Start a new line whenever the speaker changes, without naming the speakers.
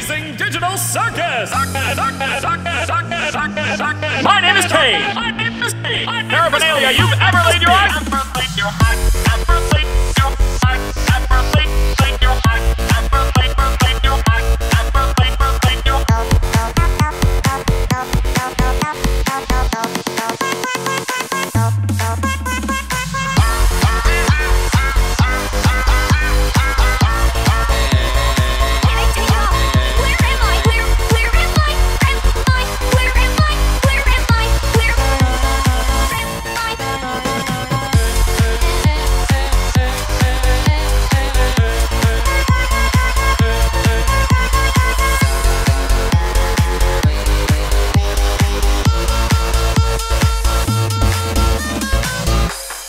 amazing digital circus! My name is Kane! Paraphernalia you've ever laid your eyes